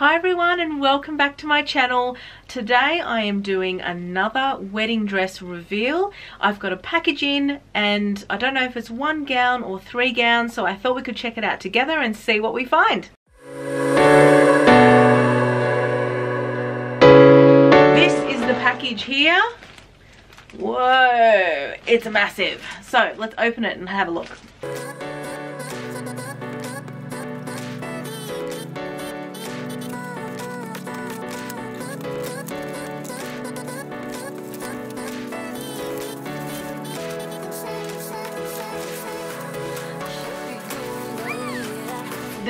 Hi everyone and welcome back to my channel. Today I am doing another wedding dress reveal. I've got a package in and I don't know if it's one gown or three gowns so I thought we could check it out together and see what we find. This is the package here. Whoa, it's massive. So let's open it and have a look.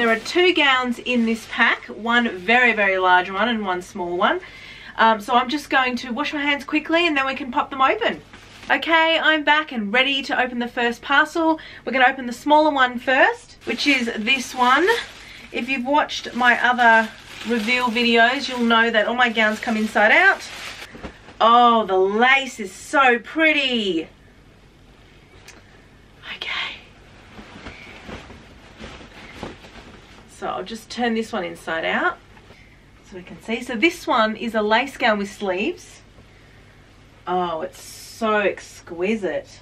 There are two gowns in this pack, one very, very large one and one small one. Um, so I'm just going to wash my hands quickly and then we can pop them open. Okay, I'm back and ready to open the first parcel. We're going to open the smaller one first, which is this one. If you've watched my other reveal videos, you'll know that all my gowns come inside out. Oh, the lace is so pretty. Okay. So I'll just turn this one inside out so we can see. So this one is a lace gown with sleeves. Oh, it's so exquisite.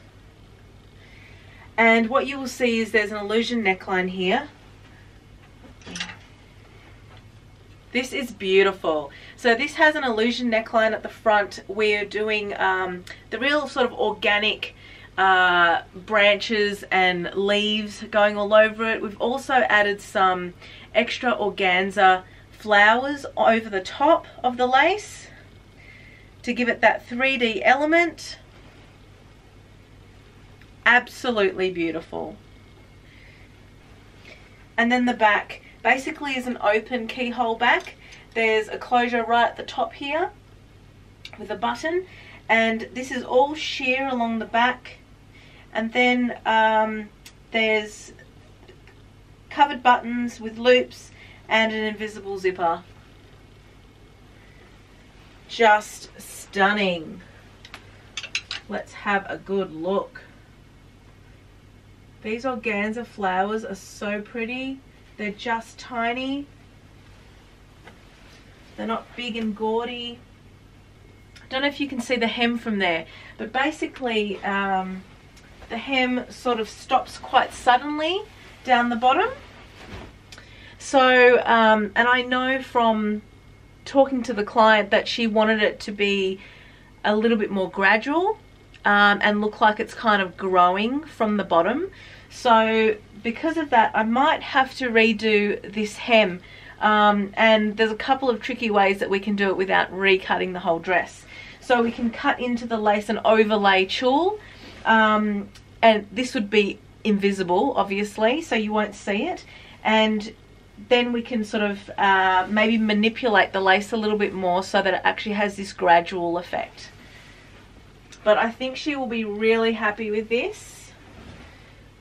And what you will see is there's an illusion neckline here. This is beautiful. So this has an illusion neckline at the front. We're doing um, the real sort of organic uh, branches and leaves going all over it. We've also added some extra organza flowers over the top of the lace to give it that 3D element. Absolutely beautiful. And then the back basically is an open keyhole back. There's a closure right at the top here with a button and this is all sheer along the back and then um, there's covered buttons with loops and an invisible zipper. Just stunning. Let's have a good look. These organza flowers are so pretty. They're just tiny. They're not big and gaudy. I don't know if you can see the hem from there but basically um, the hem sort of stops quite suddenly down the bottom. So, um, and I know from talking to the client that she wanted it to be a little bit more gradual um, and look like it's kind of growing from the bottom. So because of that, I might have to redo this hem. Um, and there's a couple of tricky ways that we can do it without recutting the whole dress. So we can cut into the lace and overlay tulle um, and this would be invisible obviously so you won't see it. And then we can sort of uh, maybe manipulate the lace a little bit more so that it actually has this gradual effect. But I think she will be really happy with this.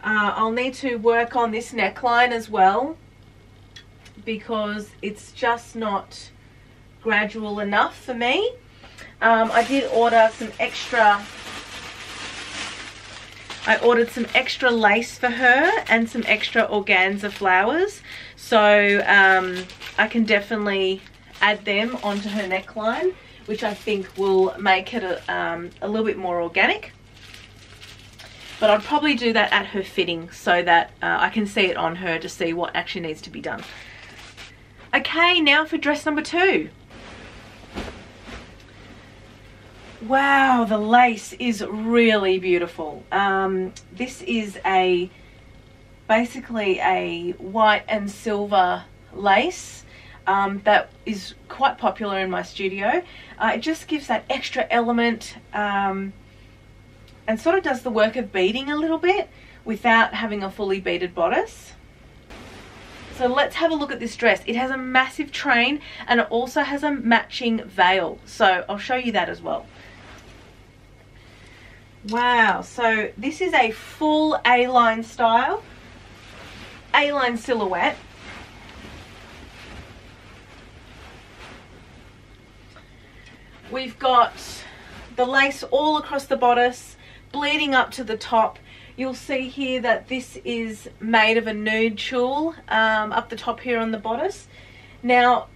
Uh, I'll need to work on this neckline as well because it's just not gradual enough for me. Um, I did order some extra I ordered some extra lace for her and some extra organza flowers. So um, I can definitely add them onto her neckline, which I think will make it a, um, a little bit more organic. But I'd probably do that at her fitting so that uh, I can see it on her to see what actually needs to be done. Okay, now for dress number two. Wow, the lace is really beautiful. Um, this is a basically a white and silver lace um, that is quite popular in my studio. Uh, it just gives that extra element um, and sort of does the work of beading a little bit without having a fully beaded bodice. So let's have a look at this dress. It has a massive train and it also has a matching veil. So I'll show you that as well. Wow, so this is a full A-line style, A-line silhouette. We've got the lace all across the bodice, bleeding up to the top. You'll see here that this is made of a nude tulle um, up the top here on the bodice. Now,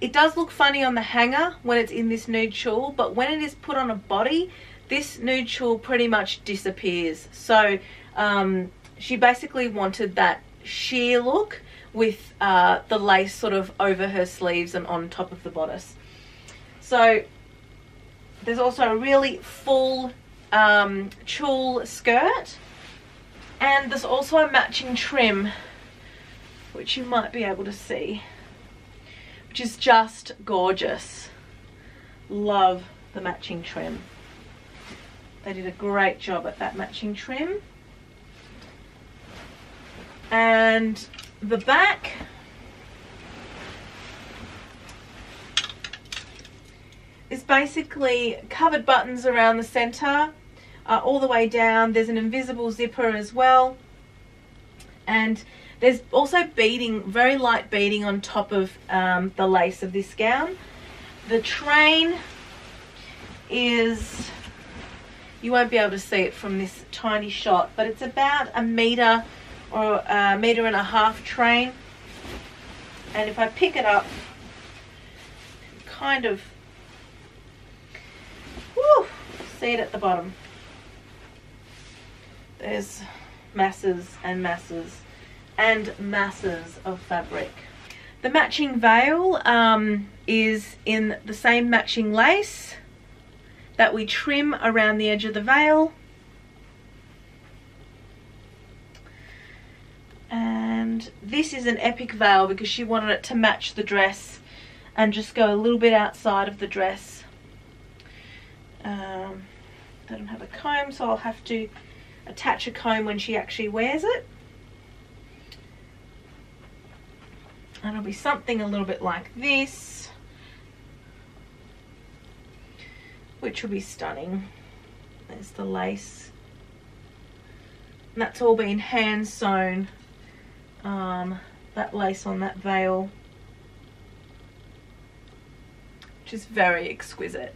it does look funny on the hanger when it's in this nude tulle, but when it is put on a body, this nude pretty much disappears. So um, she basically wanted that sheer look with uh, the lace sort of over her sleeves and on top of the bodice. So there's also a really full um, tulle skirt and there's also a matching trim which you might be able to see which is just gorgeous. Love the matching trim. They did a great job at that matching trim. And the back is basically covered buttons around the center uh, all the way down. There's an invisible zipper as well. And there's also beading, very light beading on top of um, the lace of this gown. The train is, you won't be able to see it from this tiny shot, but it's about a meter or a meter and a half train. And if I pick it up, kind of, whoo, see it at the bottom. There's masses and masses and masses of fabric. The matching veil um, is in the same matching lace that we trim around the edge of the veil. And this is an epic veil because she wanted it to match the dress and just go a little bit outside of the dress. Um, I don't have a comb so I'll have to attach a comb when she actually wears it. and it'll be something a little bit like this which will be stunning. There's the lace. And that's all been hand sewn. Um, that lace on that veil. Which is very exquisite.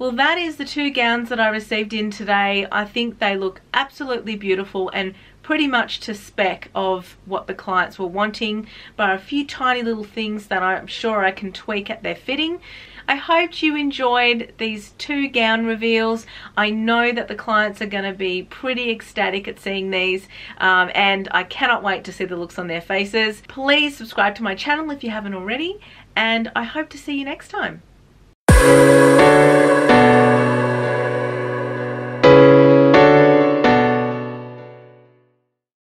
Well that is the two gowns that I received in today. I think they look absolutely beautiful and pretty much to spec of what the clients were wanting but a few tiny little things that I'm sure I can tweak at their fitting. I hoped you enjoyed these two gown reveals. I know that the clients are going to be pretty ecstatic at seeing these um, and I cannot wait to see the looks on their faces. Please subscribe to my channel if you haven't already and I hope to see you next time.